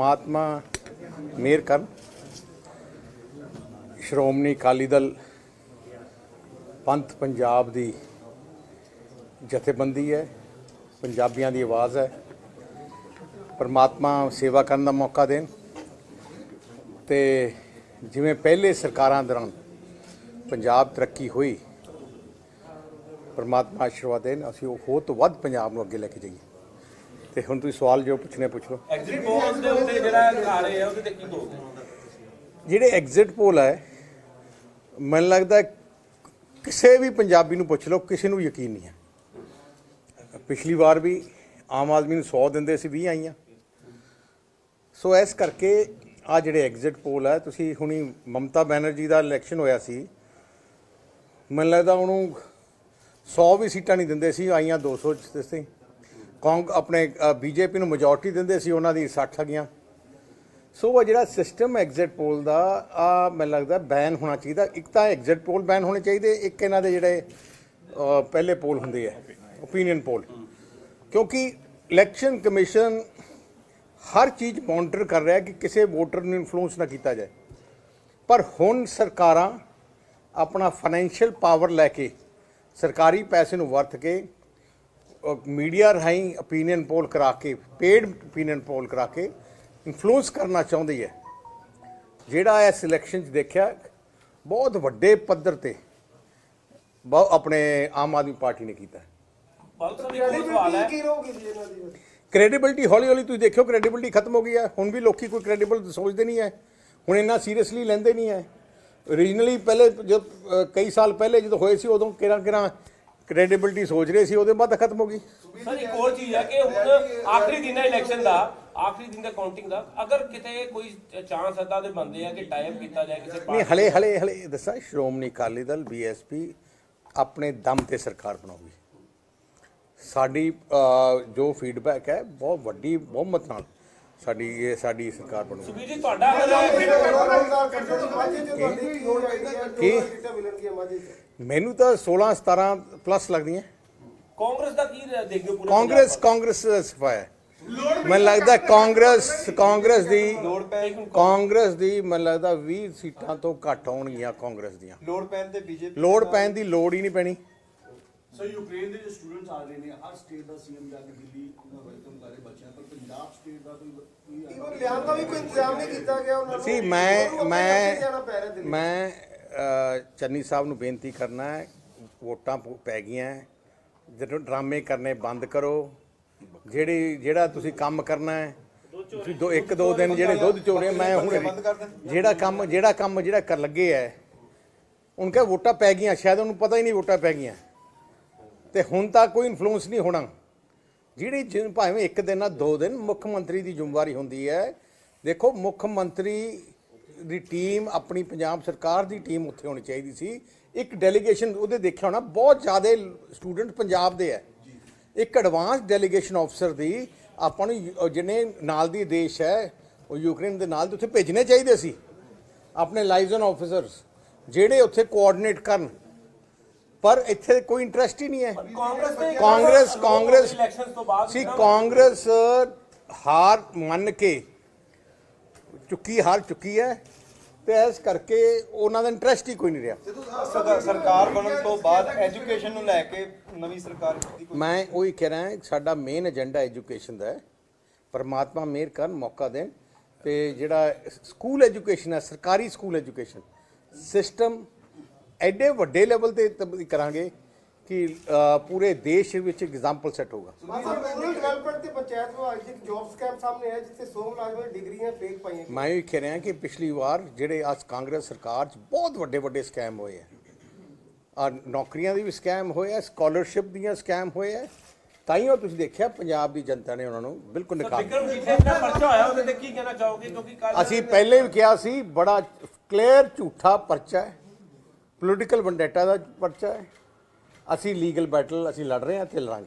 ਪਰਮਾਤਮਾ ਮਿਹਰ ਕਰਨ। ਸ਼੍ਰੋਮਣੀ ਅਕਾਲੀ ਦਲ ਪੰਥ ਪੰਜਾਬ ਦੀ ਜਥੇਬੰਦੀ ਹੈ, ਪੰਜਾਬੀਆਂ ਦੀ ਆਵਾਜ਼ ਹੈ। ਪਰਮਾਤਮਾ ਸੇਵਾ ਕਰਨ ਦਾ ਮੌਕਾ ਦੇਣ। ਤੇ ਜਿਵੇਂ ਪਹਿਲੇ ਸਰਕਾਰਾਂ ਦੌਰਾਨ ਪੰਜਾਬ ਤਰੱਕੀ ਹੋਈ, ਪਰਮਾਤਮਾ ਆਸ਼ੀਰਵਾਦ ਦੇਣ, ਅਸੀਂ ਉਹ ਹੋਰ ਤੋਂ ਵੱਧ ਪੰਜਾਬ ਨੂੰ ਅੱਗੇ ਲੈ ਕੇ ਜਾਈਏ। ਤੇ ਹੁਣ ਤੁਸੀਂ ਸਵਾਲ ਜੋ ਪੁੱਛਣੇ ਪੁੱਛ ਲਓ। ਐਗਜ਼ਿਟ ਪੋਲ ਦੇ ਉੱਤੇ ਜਿਹੜਾ ਰਹੇ ਆ ਉਹਦੇ ਤੇ ਕੀ ਕਹੋਗੇ ਜਿਹੜੇ ਐਗਜ਼ਿਟ ਪੋਲ ਹੈ ਮੈਨੂੰ ਲੱਗਦਾ ਕਿਸੇ ਵੀ ਪੰਜਾਬੀ ਨੂੰ ਪੁੱਛ ਲਓ ਕਿਸੇ ਨੂੰ ਯਕੀਨ ਨਹੀਂ ਹੈ ਪਿਛਲੀ ਵਾਰ ਵੀ ਆਮ ਆਦਮੀ ਨੂੰ 100 ਦਿੰਦੇ ਸੀ 20 ਆਈਆਂ। ਸੋ ਇਸ ਕਰਕੇ ਆ ਜਿਹੜੇ ਐਗਜ਼ਿਟ ਪੋਲ ਹੈ ਤੁਸੀਂ ਹੁਣੀ ਮਮਤਾ ਬੈਨਰਜੀ ਦਾ ਇਲੈਕਸ਼ਨ ਹੋਇਆ ਸੀ ਮੈਨੂੰ ਲੱਗਦਾ ਉਹਨੂੰ 100 ਵੀ ਸੀਟਾਂ ਨਹੀਂ ਦਿੰਦੇ ਸੀ ਆਈਆਂ 200 ਚ ਸੀ ਕੌਂਗ ਆਪਣੇ ਬੀਜੇਪੀ ਨੂੰ ਮੈਜੋਰਟੀ ਦਿੰਦੇ ਸੀ, ਉਹਨਾਂ ਦੀ 60 ਗਈਆਂ ਸੋ ਉਹ ਜਿਹੜਾ ਸਿਸਟਮ ਐਗਜ਼ਿਟ ਪੋਲ ਦਾ, ਆ ਮੈਨੂੰ ਲੱਗਦਾ ਬੈਨ ਹੋਣਾ ਚਾਹੀਦਾ। ਇੱਕ ਤਾਂ ਐਗਜ਼ਿਟ ਪੋਲ ਬੈਨ ਹੋਣੇ ਚਾਹੀਦੇ, ਇੱਕ ਇਹਨਾਂ ਦੇ ਜਿਹੜੇ ਪਹਿਲੇ ਪੋਲ ਹੁੰਦੇ ਆ ਓਪੀਨੀਅਨ ਪੋਲ ਕਿਉਂਕਿ ਇਲੈਕਸ਼ਨ ਕਮਿਸ਼ਨ ਹਰ ਚੀਜ਼ ਮੋਨੀਟਰ ਕਰ ਰਿਹਾ ਕਿ ਕਿਸੇ ਵੋਟਰ ਨੂੰ ਇਨਫਲੂਐਂਸ ਨਾ ਕੀਤਾ ਜਾਏ। ਪਰ ਹੁਣ ਸਰਕਾਰਾਂ ਆਪਣਾ ਫਾਈਨੈਂਸ਼ੀਅਲ ਪਾਵਰ ਲੈ ਕੇ ਸਰਕਾਰੀ ਪੈਸੇ ਨੂੰ ਵਰਤ ਕੇ ਮੀਡੀਆ ਰਾਹੀਂ ਓਪੀਨੀਅਨ ਪੋਲ ਕਰਾ ਕੇ ਪੇਡ ਓਪੀਨੀਅਨ ਪੋਲ ਕਰਾ ਕੇ ਇਨਫਲੂਐਂਸ ਕਰਨਾ ਚਾਹੁੰਦੀ ਹੈ। ਜਿਹੜਾ ਇਹ ਸਿਲੈਕਸ਼ਨ 'ਚ ਦੇਖਿਆ ਬਹੁਤ ਵੱਡੇ ਪੱਧਰ ਤੇ ਬਹੁ ਆਪਣੇ ਆਮ ਆਦਮੀ ਪਾਰਟੀ ਨੇ ਕੀਤਾ। ਕ੍ਰੈਡੀਬਿਲਟੀ ਹੌਲੀ ਹੌਲੀ ਤੁਸੀਂ ਦੇਖਿਓ ਕ੍ਰੈਡੀਬਿਲਟੀ ਖਤਮ ਹੋ ਗਈ ਹੈ। ਹੁਣ ਵੀ ਲੋਕੀ ਕੋਈ ਕ੍ਰੈਡੀਬਲ ਸੋਚਦੇ ਨਹੀਂ ਹੈ। ਹੁਣ ਇੰਨਾ ਸੀਰੀਅਸਲੀ ਲੈਂਦੇ ਨਹੀਂ ਹੈ। ਰੀਜਨਲੀ ਪਹਿਲੇ ਜਦ ਕਈ ਸਾਲ ਪਹਿਲੇ ਜਦੋਂ ਹੋਏ ਸੀ ਉਦੋਂ ਕਿਰਾਂ ਕਿਰਾਂ ਕ੍ਰੈਡੀਬਿਲਟੀ ਸੋਚ ਰਹੇ ਸੀ ਉਹਦੇ ਬਾਅਦ ਖਤਮ ਹੋ ਗਈ। ਸਰ ਇੱਕ ਹੋਰ ਚੀਜ਼ ਹੈ ਕਿ ਹੁਣ ਆਖਰੀ ਦਿਨ ਹੈ ਇਲੈਕਸ਼ਨ ਦਾ ਆਖਰੀ ਦਿਨ ਦਾ ਕਾਊਂਟਿੰਗ ਦਾ। ਅਗਰ ਕਿਤੇ ਕੋਈ ਚਾਂਸ ਅਦਾ ਦੇ ਬੰਦੇ ਆ ਕਿ ਟਾਈਪ ਕੀਤਾ ਜਾਏ ਕਿਸੇ ਨਹੀਂ ਪਾਰਟੀ ਹਲੇ ਹਲੇ ਹਲੇ ਦੱਸਾਂ ਸ਼੍ਰੋਮਣੀ ਅਕਾਲੀ ਦਲ ਬੀਐਸਪੀ ਆਪਣੇ ਦਮ ਤੇ ਸਰਕਾਰ ਬਣਾਉਗੀ। ਸਾਡੀ ਜੋ ਫੀਡਬੈਕ ਹੈ ਬਹੁਤ ਵੱਡੀ ਬਹੁਮਤ ਨਾਲ। ਸਾਡੀ ਇਹ ਸਾਡੀ ਸਰਕਾਰ ਬਣੂਗੀ ਸੁਬੀਰ ਜੀ ਤੁਹਾਡਾ ਕੀ? ਹੋ ਮੈਨੂੰ ਤਾਂ 16 17 ਪਲੱਸ ਲੱਗਦੀਆਂ। ਕਾਂਗਰਸ ਦਾ ਕੀ ਦੇਖਦੇ ਹੋ ਪੂਰੇ ਕਾਂਗਰਸ ਕਾਂਗਰਸ ਸਫਾਇਆ ਮੈਨੂੰ ਲੱਗਦਾ ਕਾਂਗਰਸ ਕਾਂਗਰਸ ਦੀ ਕਾਂਗਰਸ ਦੀ ਮੈਨੂੰ ਲੱਗਦਾ 20 ਸੀਟਾਂ ਤੋਂ ਘੱਟ ਹੋਣਗੀਆਂ ਕਾਂਗਰਸ ਦੀਆਂ। ਲੋੜ ਪੈਣ ਤੇ ਬੀਜੇਪੀ ਲੋੜ ਪੈਣ ਦੀ ਲੋੜ ਹੀ ਨਹੀਂ ਪੈਣੀ। ਸਰ ਯੂਕਰੇਨ ਦੇ ਜੋ ਸਟੂਡੈਂਟਸ ਆ ਰਹੇ ਨੇ ਹਰ ਸਟੇਟ ਦਾ ਸੀਐਮ ਜਾ ਕੇ ਦਿੱਲੀ ਉਹਨਾਂ ਵੈਲਕਮ ਕਰ ਰਹੇ ਬੱਚਿਆਂ ਪਰ ਪੰਜਾਬ ਸਟੇਟ ਦਾ ਕੋਈ ਕੋਈ ਇਵਨ ਲਿਆਉਣ ਦਾ ਵੀ ਕੋਈ ਇੰਤਜ਼ਾਮ ਨਹੀਂ ਕੀਤਾ ਗਿਆ ਉਹਨਾਂ ਨੂੰ ਸੀ ਮੈਂ ਮੈਂ ਮੈਂ ਚੰਨੀ ਸਾਹਿਬ ਨੂੰ ਬੇਨਤੀ ਕਰਨਾ ਹੈ ਵੋਟਾਂ ਪ- ਗਈਆਂ। ਜਦੋਂ ਡਰਾਮੇ ਕਰਨੇ ਬੰਦ ਕਰੋ ਜਿਹੜੀ ਜਿਹੜਾ ਤੁਸੀਂ ਕੰਮ ਕਰਨਾ ਹੈ ਤੁਸੀਂ ਦੋ ਇੱਕ ਦੋ ਦਿਨ ਜਿਹੜੇ ਦੁੱਧ ਚੋਰੇ ਮੈਂ ਹੁਣ ਬੰਦ ਕਰ ਦੇਣ। ਜਿਹੜਾ ਕੰਮ ਜਿਹੜਾ ਕੰਮ ਜਿਹੜਾ ਕਰ ਲੱਗੇ ਹੈ ਉਹਨਾਂ ਕਹੇ ਵੋਟਾਂ ਪੈ ਗਈਆਂ ਸ਼ਾਇਦ ਉਹਨੂੰ ਪਤਾ ਹੀ ਨਹੀਂ ਵੋਟਾਂ ਪੈ ਗਈਆਂ ਤੇ ਹੁਣ ਤਾਂ ਕੋਈ ਇਨਫਲੂਐਂਸ ਨਹੀਂ ਹੋਣਾ। ਜਿਹੜੀ ਜਿਨ ਭਾਵੇਂ ਇੱਕ ਦਿਨ ਆ ਦੋ ਦਿਨ ਮੁੱਖ ਮੰਤਰੀ ਦੀ ਜ਼ਿੰਮੇਵਾਰੀ ਹੁੰਦੀ ਹੈ। ਦੇਖੋ, ਮੁੱਖ ਮੰਤਰੀ ਦੀ ਟੀਮ ਆਪਣੀ ਪੰਜਾਬ ਸਰਕਾਰ ਦੀ ਟੀਮ ਉੱਥੇ ਹੋਣੀ ਚਾਹੀਦੀ ਸੀ। ਇੱਕ ਡੈਲੀਗੇਸ਼ਨ ਉਹਦੇ ਦੇਖਿਆ ਹੋਣਾ, ਬਹੁਤ ਜ਼ਿਆਦਾ ਸਟੂਡੈਂਟ ਪੰਜਾਬ ਦੇ ਹੈ। ਇੱਕ ਐਡਵਾਂਸ ਡੈਲੀਗੇਸ਼ਨ ਆਫਸਰ ਦੀ ਆਪਾਂ ਨੂੰ ਯੂ- ਜਿਹਨੇ ਨਾਲ ਦੀ ਦੇਸ਼ ਹੈ, ਉਹ ਯੂਕਰੇਨ ਦੇ ਨਾਲ ਤੇ ਉੱਥੇ ਭੇਜਣੇ ਚਾਹੀਦੇ ਸੀ। ਆਪਣੇ ਲਾਈਜ਼ਨ ਆਫੀਸਰਸ ਜਿਹੜੇ ਉੱਥੇ ਕੋਆਰਡੀਨੇਟ ਕਰਨ। ਪਰ ਇੱਥੇ ਕੋਈ ਇੰਟਰਸਟ ਹੀ ਨਹੀਂ ਹੈ। ਕਾਂਗਰਸ ਨੇ ਕਾਂਗਰਸ ਕਾਂਗਰਸ ਇਲੈਕਸ਼ਨਸ ਤੋਂ ਬਾਅਦ ਸੀ ਕਾਂਗਰਸ ਹਾਰ ਮੰਨ ਕੇ ਚੁੱਕੀ ਹਾਰ ਚੁੱਕੀ ਹੈ ਤੇ ਇਸ ਕਰਕੇ ਉਹਨਾਂ ਦਾ ਇੰਟਰਸਟ ਹੀ ਕੋਈ ਨਹੀਂ ਰਿਹਾ। ਸਰਕਾਰ- ਸਰਕਾਰ ਬਣਨ ਤੋਂ ਬਾਅਦ ਐਜੂਕੇਸ਼ਨ ਨੂੰ ਲੈ ਕੇ ਨਵੀਂ ਸਰਕਾਰ ਦੀ ਕੋਈ ਮੈਂ ਉਹੀ ਕਹਿ ਰਿਹਾ ਸਾਡਾ ਮੇਨ ਏਜੰਡਾ ਐਜੂਕੇਸ਼ਨ ਦਾ ਹੈ। ਪਰਮਾਤਮਾ ਮਿਹਰ ਕਰਨ ਮੌਕਾ ਦੇਣ ਤੇ ਜਿਹੜਾ ਸਕੂਲ ਐਜੂਕੇਸ਼ਨ ਹੈ ਸਰਕਾਰੀ ਸਕੂਲ ਐਜੂਕੇਸ਼ਨ ਸਿਸਟਮ ਐਡੇ ਵੱਡੇ ਲੈਵਲ ਤੇ ਤਬਦੀਲ ਕਰਾਂਗੇ ਕਿ ਅ, ਪੂਰੇ ਦੇਸ਼ ਵਿੱਚ ਐਗਜ਼ਾਮਪਲ ਸੈੱਟ ਹੋਗਾ ਮਾਸਾ ਰੂਰਲ ਡਿਵੈਲਪਮੈਂਟ ਤੇ ਪੰਚਾਇਤ ਵਿਭਾਗ ਦੀ ਇੱਕ ਜੌਬ ਸਕੈਮ ਸਾਹਮਣੇ ਆਇਆ ਜਿੱਥੇ 100 ਮੁਲਾਜ਼ਮਾਂ ਦੀ ਡਿਗਰੀਆਂ ਫੇਕ ਪਾਈਆਂ ਮੈਂ ਇਹ ਕਹਿ ਰਿਹਾ ਕਿ ਪਿਛਲੀ ਵਾਰ ਜਿਹੜੇ ਅੱਜ ਕਾਂਗਰਸ ਸਰਕਾਰ 'ਚ ਬਹੁਤ ਵੱਡੇ ਵੱਡੇ ਸਕੈਮ ਹੋਏ ਆ। ਆ ਨੌਕਰੀਆਂ ਦੀ ਵੀ ਸਕੈਮ ਹੋਏ ਆ ਸਕਾਲਰਸ਼ਿਪ ਦੀਆਂ ਸਕੈਮ ਹੋਏ ਆ ਤਾਈਓ ਤੁਸੀਂ ਦੇਖਿਆ ਪੰਜਾਬ ਦੀ ਜਨਤਾ ਨੇ ਉਹਨਾਂ ਨੂੰ ਬਿਲਕੁਲ ਨਿਕਾਲ ਵਿਕਰਮ ਜੀਠੇ ਦਾ ਪਰਚਾ ਹੋਇਆ ਉਹਦੇ ਤੇ ਕੀ ਕਹਿਣਾ ਚਾਹੋਗੇ? ਕਿਉਂਕਿ ਕੱਲ ਅਸੀਂ ਪਹਿਲੇ ਵੀ ਕਿਹਾ ਸੀ ਬੜਾ ਕਲੀਅਰ ਝੂਠਾ ਪਰਚਾ ਹੈ। ਪੋਲੀਟੀਕਲ ਵੰਡੇਟਾ ਦਾ ਪਰਚਾ ਹੈ। ਅਸੀਂ ਲੀਗਲ ਬੈਟਲ ਅਸੀਂ ਲੜ ਰਹੇ ਹਾਂ ਤੇ ਲੜਾਂਗੇ।